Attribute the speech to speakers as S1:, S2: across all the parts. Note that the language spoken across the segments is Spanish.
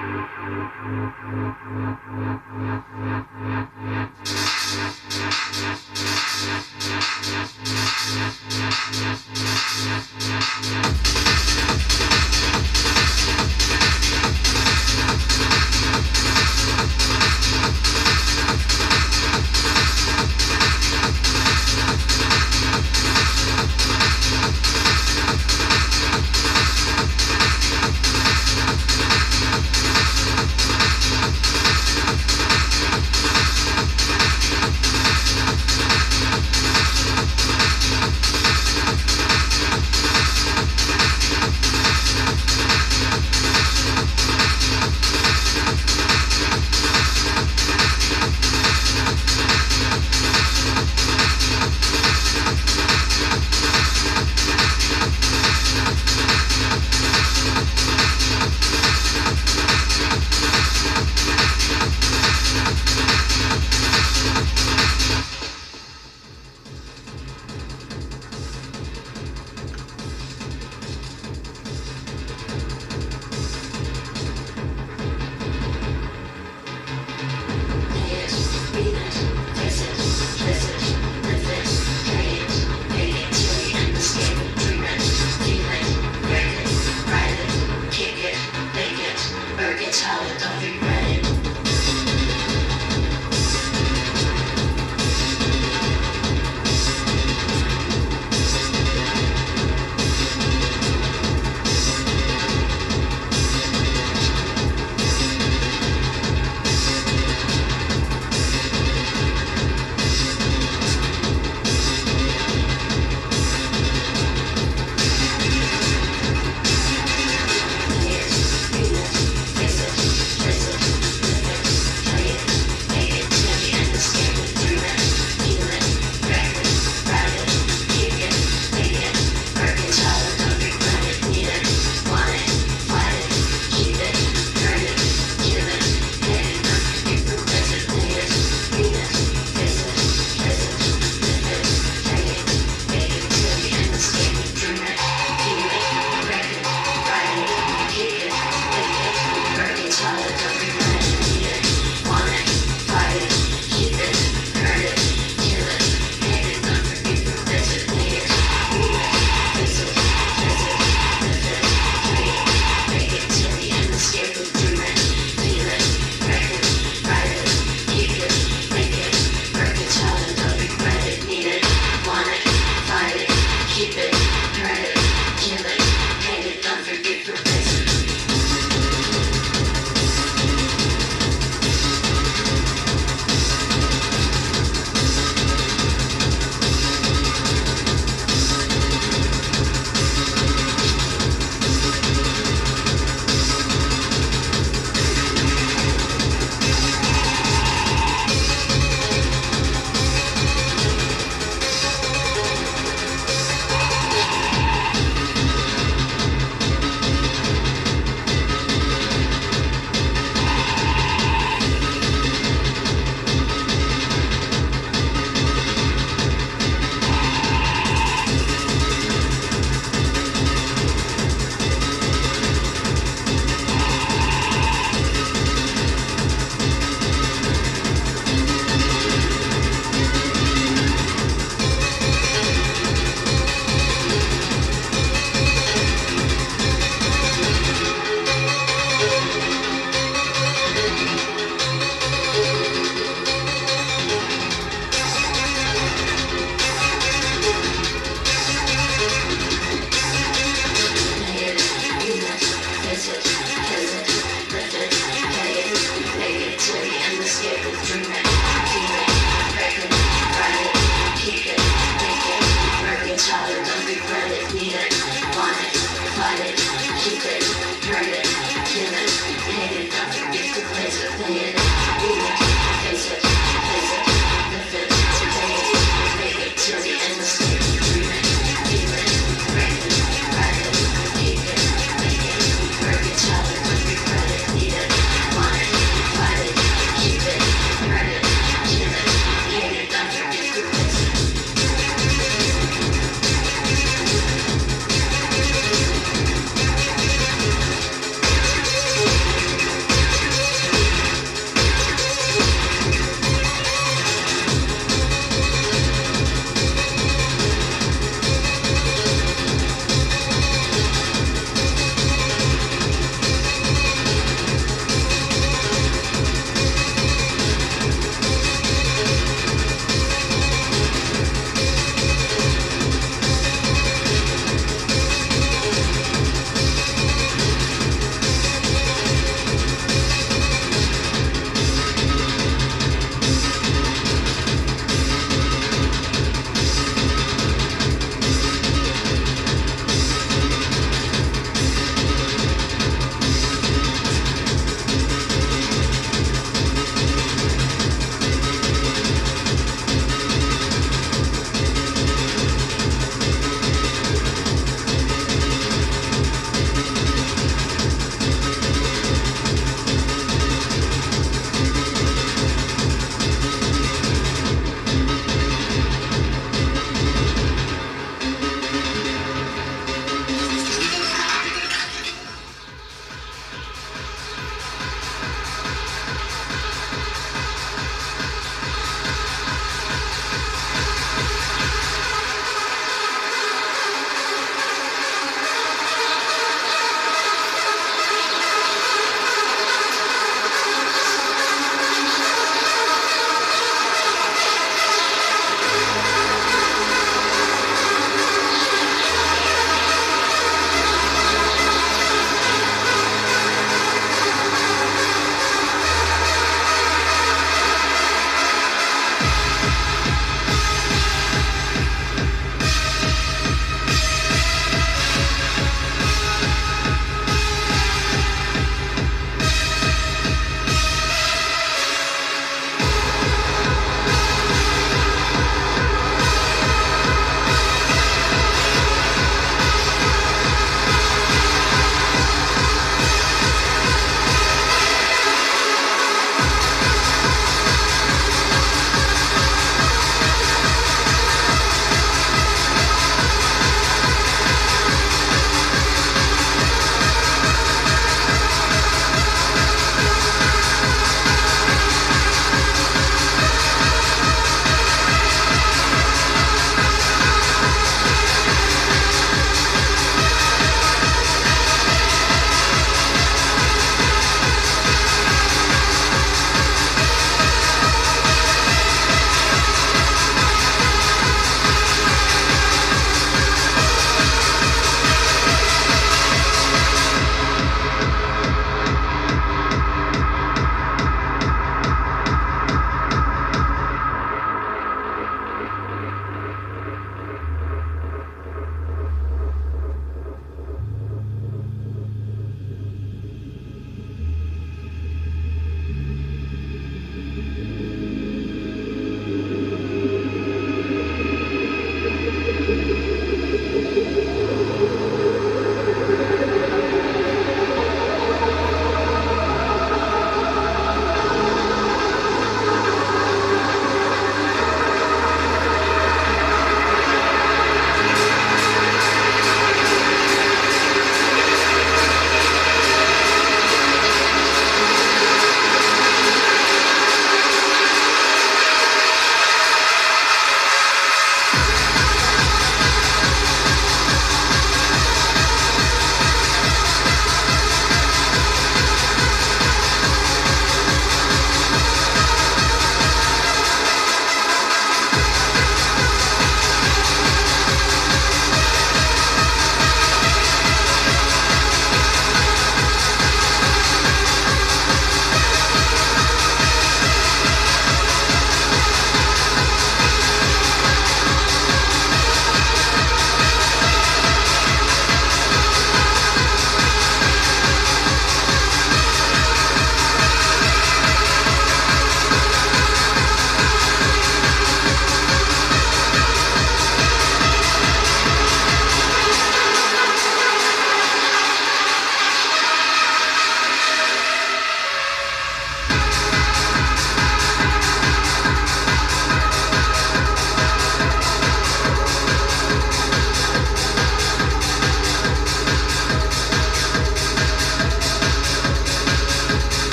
S1: We'll.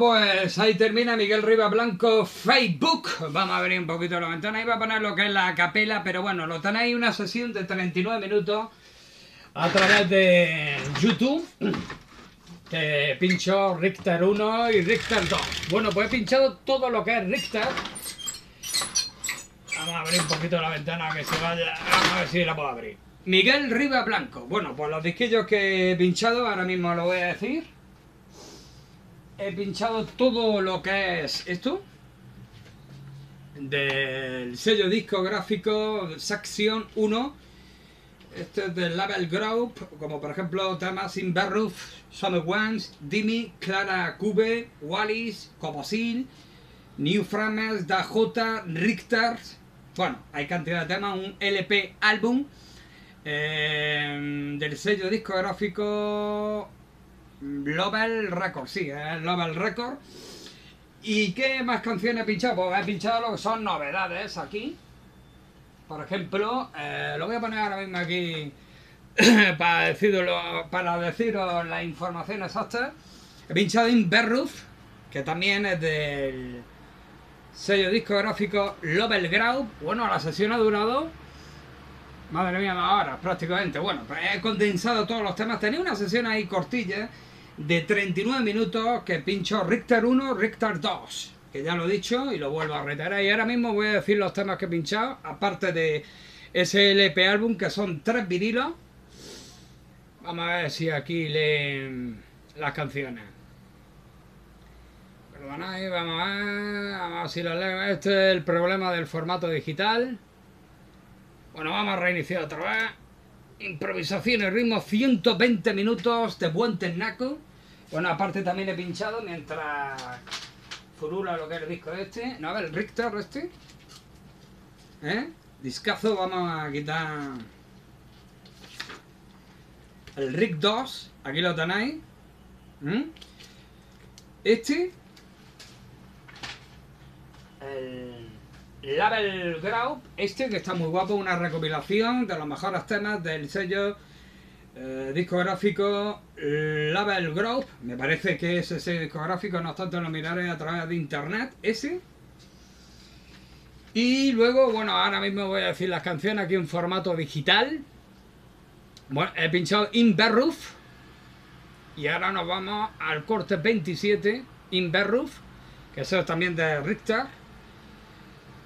S1: Pues ahí termina Miguel Riva Blanco Facebook. Vamos a abrir un poquito la ventana. Iba a poner lo que es la capela, pero bueno, lo tenéis una sesión de 39 minutos a través de YouTube. Que pincho Richter 1 y Richter 2. Bueno, pues he pinchado todo lo que es Richter. Vamos a abrir un poquito la ventana que se vaya. Vamos a ver si la puedo abrir. Miguel Riva Blanco. Bueno, pues los disquillos que he pinchado, ahora mismo lo voy a decir he pinchado todo lo que es esto. Del sello discográfico Saxion 1 este es del Label Group como por ejemplo temas Inverroof, Summer Ones, Dimi, Clara Cube, Wallis, Coposil New Frames, Daj, Richter. Bueno, hay cantidad de temas, un LP álbum eh, del sello discográfico Global Record, sí, es Global Record. ¿Y qué más canciones he pinchado? Pues he pinchado lo que son novedades aquí. Por ejemplo, eh, lo voy a poner ahora mismo aquí para, decirlo, para deciros la información exacta. He pinchado In que también es del sello discográfico Global Group. Bueno, la sesión ha durado Madre mía, ahora prácticamente. Bueno, pues he condensado todos los temas. Tenía una sesión ahí cortilla de 39 minutos que pincho Richter 1, Richter 2. Que ya lo he dicho y lo vuelvo a reiterar. Y ahora mismo voy a decir los temas que he pinchado, aparte de ese LP álbum, que son tres vinilos. Vamos a ver si aquí leen las canciones. Perdonad, vamos a ver, vamos a ver si las leo. Este es el problema del formato digital. Bueno, vamos a reiniciar otra vez. Improvisación y ritmo, 120 minutos de buen tenaco. Bueno, aparte también he pinchado mientras furula lo que es el disco este. No, a ver, el Richter este. ¿Eh? Discazo, vamos a quitar el Rick 2. Aquí lo tenéis. ¿Mm? Este. El Label Group. Este que está muy guapo. Una recopilación de los mejores temas del sello eh, discográfico Label Group, me parece que es ese discográfico, no obstante lo miraré a través de internet, ese. Y luego, bueno, ahora mismo voy a decir las canciones aquí en formato digital. Bueno, he pinchado In Y ahora nos vamos al corte 27, In que eso es también de Richter.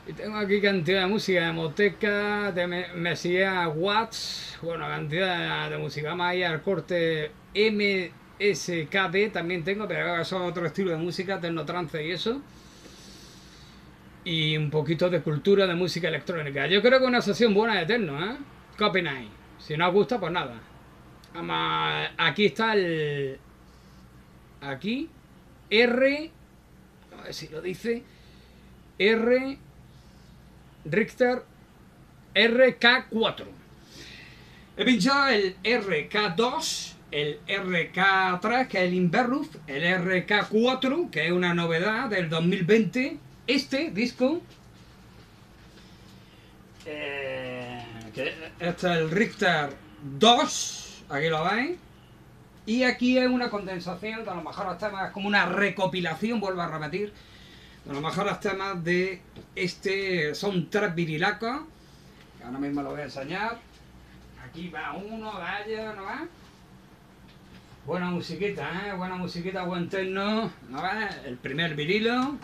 S1: Y tengo aquí cantidad de música de Moteca, de Messia Watts, bueno, cantidad de música. más allá al corte MSKB también tengo, pero eso es otro estilo de música, trance y eso. Y un poquito de cultura de música electrónica. Yo creo que una sesión buena de Eterno, ¿eh? ¿Qué Si no os gusta, pues nada. Además, aquí está el... Aquí. R... A ver si lo dice. R... Richter RK4. He pinchado el RK2, el RK3, que es el Inverruf, el RK4, que es una novedad del 2020. Este disco, eh, este es el Richter 2, aquí lo veis. Y aquí es una condensación de los mejores temas, es como una recopilación, vuelvo a repetir, mejor los temas de este son tres virilacos. Ahora mismo lo voy a enseñar. Aquí va uno, vaya, ¿no va? Buena musiquita, ¿eh? Buena musiquita, buen techno, ¿no va? El primer virilo.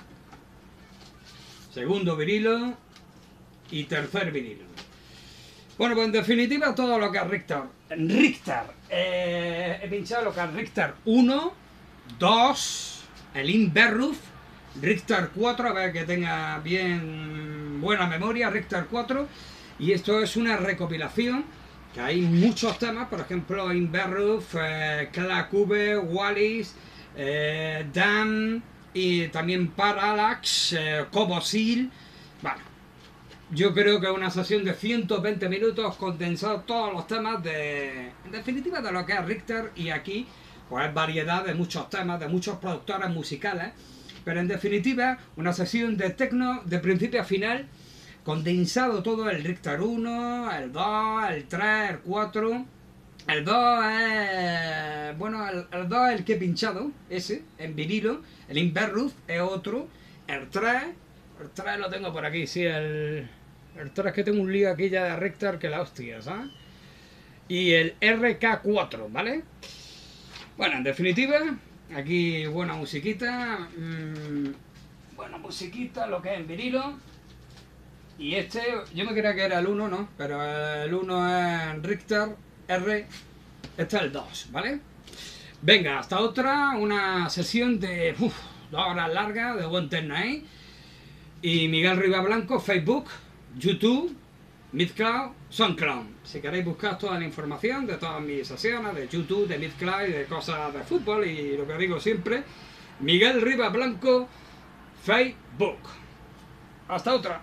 S1: Segundo virilo. Y tercer virilo. Bueno, pues en definitiva todo lo que es Richter. Richter. Eh, he pinchado lo que es Richter 1, 2, el Inverruf Richter 4, a ver que tenga bien buena memoria, Richter 4. Y esto es una recopilación, que hay muchos temas, por ejemplo, Inverruf, eh, Cube, Wallis, eh, Dan y también Parallax, eh, Cobosil. Bueno, yo creo que una sesión de 120 minutos condensado todos los temas de, en definitiva, de lo que es Richter y aquí pues variedad de muchos temas, de muchos productores musicales pero en definitiva, una sesión de techno de principio a final, condensado todo el Richter 1, el 2, el 3, el 4. El 2 es bueno, el, 2 es el que he pinchado, ese, en vinilo. El Inverruz es otro. El 3, el 3 lo tengo por aquí, sí, el, el 3 que tengo un lío aquí ya de Rector que la hostia, ¿sabes? Y el RK4, ¿vale? Bueno, en definitiva, aquí buena musiquita. Mmm, buena musiquita, lo que es en vinilo. Y este, yo me creía que era el 1, ¿no? Pero el 1 es Richter R. Este es el 2, ¿vale? Venga, hasta otra, una sesión de dos horas largas de buen Night. Y Miguel Riva Blanco, Facebook, YouTube, MidCloud, SoundCloud. Si queréis buscar toda la información de todas mis sesiones, de YouTube, de MidCloud y de cosas de fútbol y lo que digo siempre, Miguel Riva Blanco, Facebook. Hasta otra.